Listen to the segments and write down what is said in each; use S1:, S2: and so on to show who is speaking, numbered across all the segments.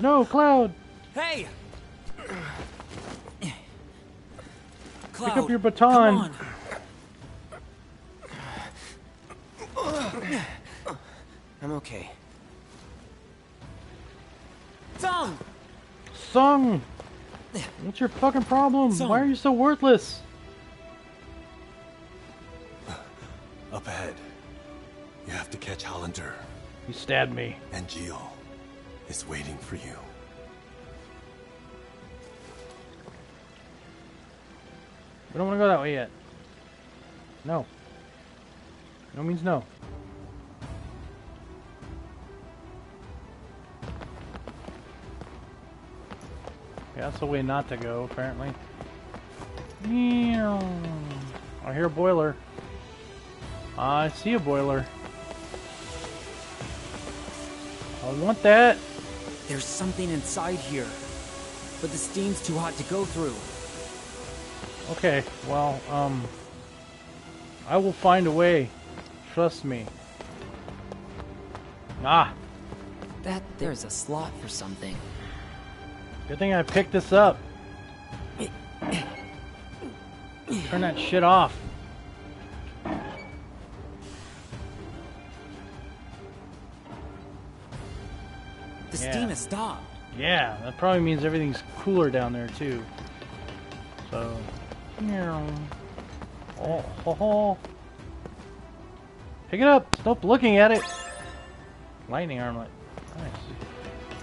S1: No. No, Cloud!
S2: Hey! Cloud,
S1: Pick up your baton.
S2: I'm okay. Song!
S1: Sung! What's your fucking problem?
S2: Sung.
S1: Why are you so worthless?
S3: Up ahead. You have to catch Hollander.
S1: You stabbed me.
S3: Angeal is waiting for you.
S1: We don't want to go that way yet. No. No means no. Yeah, that's the way not to go, apparently. I hear a boiler. I see a boiler. I want that.
S2: There's something inside here, but the steam's too hot to go through.
S1: Okay, well, um... I will find a way. Trust me. Ah!
S2: That there's a slot for something.
S1: Good thing I picked this up. Turn that shit off.
S2: Steam has stopped.
S1: Yeah, that probably means everything's cooler down there too. So, meow. oh, ho, ho. pick it up. Stop looking at it. Lightning armlet. Nice.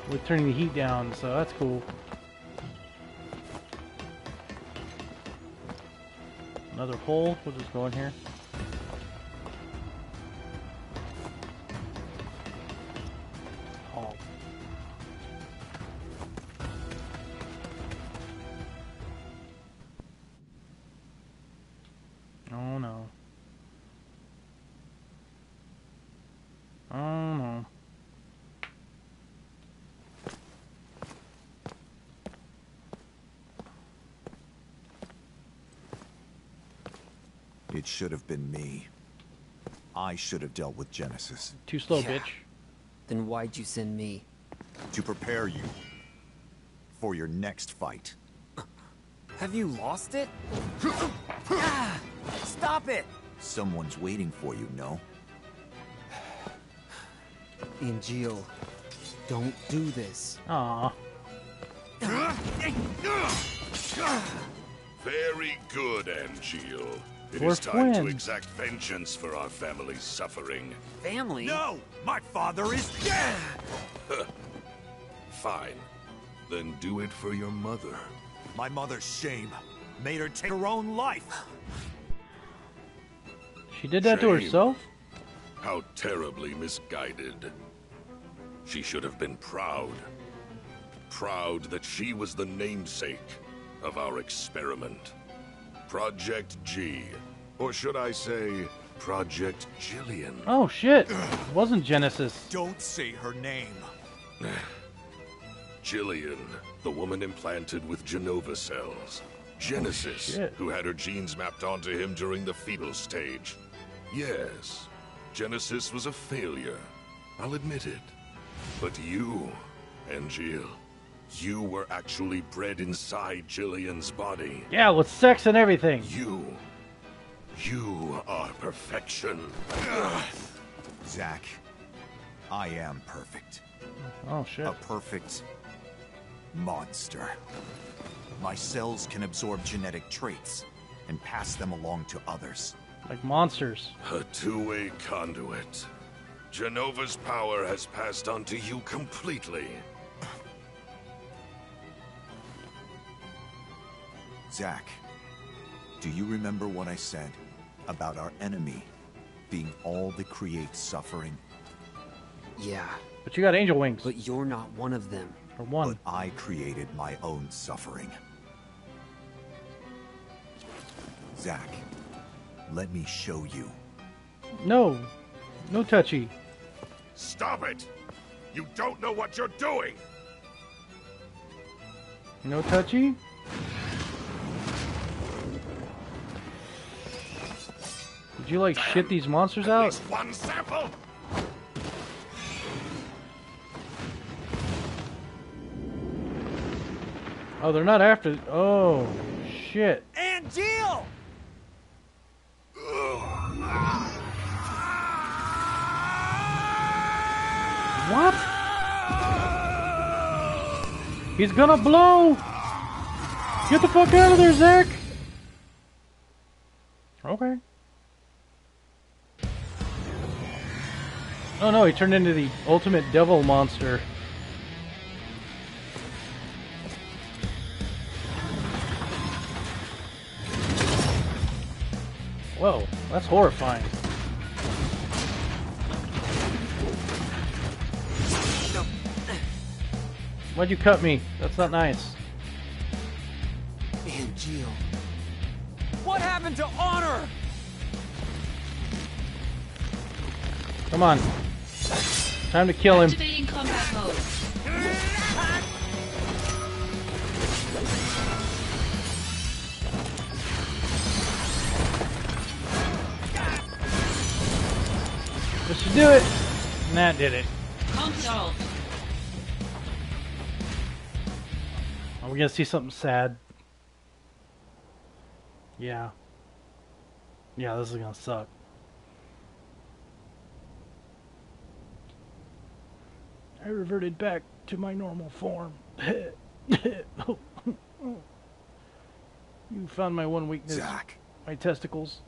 S1: We're turning the heat down, so that's cool. Another hole. We'll just go in here.
S4: It should have been me. I should have dealt with Genesis
S1: Too slow,
S2: Yeah.
S1: bitch.
S2: Then why'd you send me?
S4: to prepare you for your next fight.
S2: Have you lost it? Ah, Stop it!
S4: Someone's waiting for you, no?
S2: Angeal, don't do this.
S1: Aw.
S5: Very good, Angeal. It
S1: We're
S5: time to exact vengeance for our family's suffering.
S2: Family?
S4: No! My father is dead!
S5: Fine. Then do it for your mother.
S4: My mother's shame made her take her own life.
S1: She did that to
S5: Shame.
S1: herself?
S5: How terribly misguided. She should have been proud. Proud that she was the namesake of our experiment. Project G. Or should I say, Project Gillian.
S1: Oh shit. It wasn't Genesis.
S4: Don't say her name.
S5: Gillian, the woman implanted with Jenova cells. Genesis, oh,
S1: shit.
S5: who had her genes mapped onto him during the fetal stage. Yes, Genesis was a failure. I'll admit it. But you, Angeal, you were actually bred inside Gillian's body.
S1: Yeah, with sex and everything.
S5: You, you are perfection.
S4: Zack, I am perfect.
S1: Oh shit.
S4: A perfect monster. My cells can absorb genetic traits and pass them along to others.
S1: Like monsters.
S5: A two-way conduit. Jenova's power has passed on to you completely.
S4: Zack, do you remember what I said about our enemy being all that creates suffering?
S2: Yeah,
S1: But you got angel wings.
S2: but you're not one of them.
S1: or one.
S4: But I created my own suffering. Zack, let me show you.
S1: No. No touchy.
S5: Stop it! You don't know what you're doing!
S1: No touchy? you like Damn. shit these monsters
S5: At
S1: out?
S5: one sample.
S1: Oh, they're not after. Oh, shit.
S2: Angeal.
S1: What? He's gonna blow! Get the fuck out of there, Zack! Okay. Oh no, he turned into the ultimate devil monster. Whoa, that's horrifying. Why'd you cut me? That's not nice.
S2: Angeal. What happened to honor?
S1: Come on. Time to kill him.
S6: Activating combat mode.
S1: This should do it. And that did it. Are we gonna see something sad? Yeah. Yeah, this is gonna suck. Reverted back to my normal form. you found my one weakness,
S4: Zack,
S1: my testicles.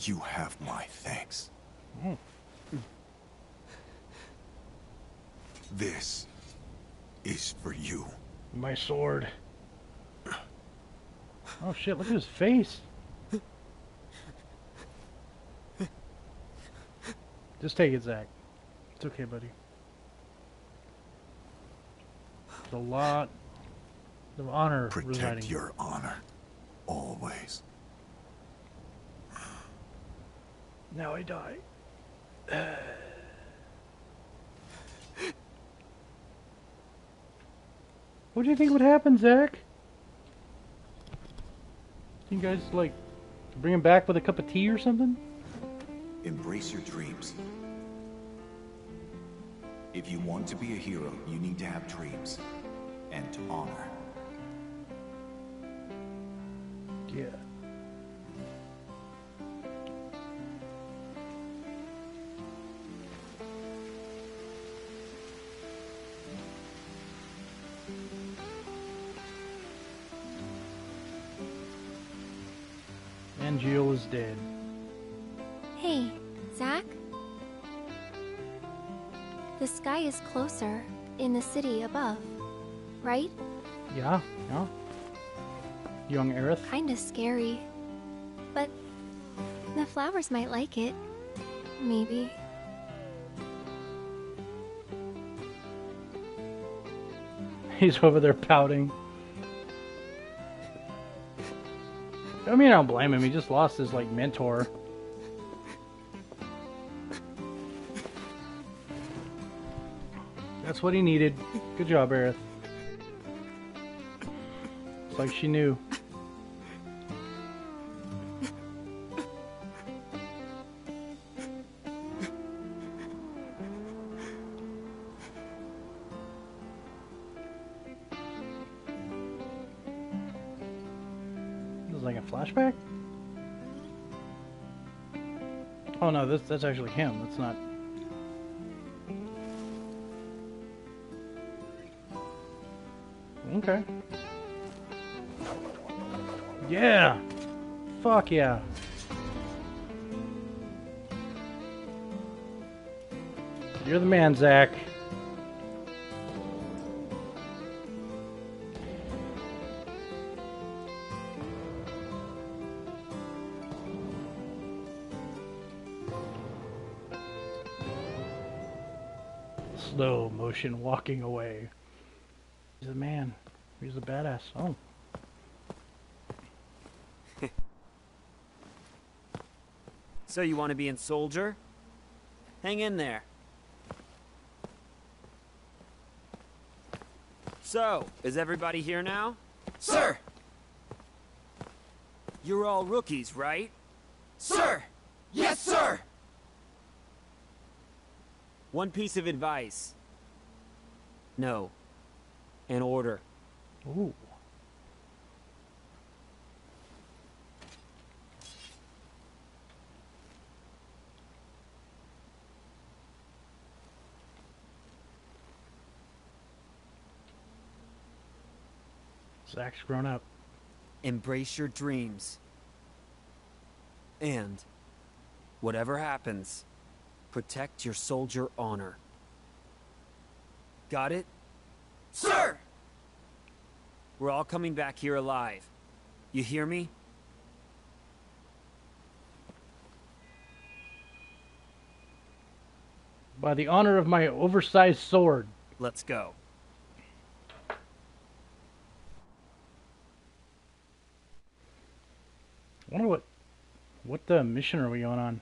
S4: you have my thanks. This is for you.
S1: My sword. Oh shit, look at his face. Just take it, Zack. It's okay, buddy. There's a lot of honor
S4: Protect
S1: residing.
S4: your honor. Always.
S1: Now I die. what do you think would happen, Zack? You guys like bring him back with a cup of tea or something?
S4: Embrace your dreams. If you want to be a hero, you need to have dreams and honor.
S1: Yeah. Angeal is dead.
S7: The sky is closer in the city above, right?
S1: Yeah, yeah. Young Aerith.
S7: Kinda scary. But the flowers might like it. Maybe.
S1: He's over there pouting. I mean, I don't blame him. He just lost his like mentor. That's what he needed. Good job, Aerith. It's like she knew. Like a flashback? Oh no, this that's actually him. That's not. Okay. Yeah. Fuck yeah. You're the man, Zack. Slow motion walking away. He's a man. He's a badass. Oh.
S2: So you want to be in soldier? Hang in there. So, is everybody here now? Sir! You're all rookies, right? Sir! Yes, sir! One piece of advice. No. An order.
S1: Ooh. Zack's grown up.
S2: Embrace your dreams. And, whatever happens, protect your soldier honor. Got it? Sir! We're all coming back here alive. You hear me?
S1: By the honor of my oversized sword.
S2: Let's go.
S1: I wonder what what the mission are we going on?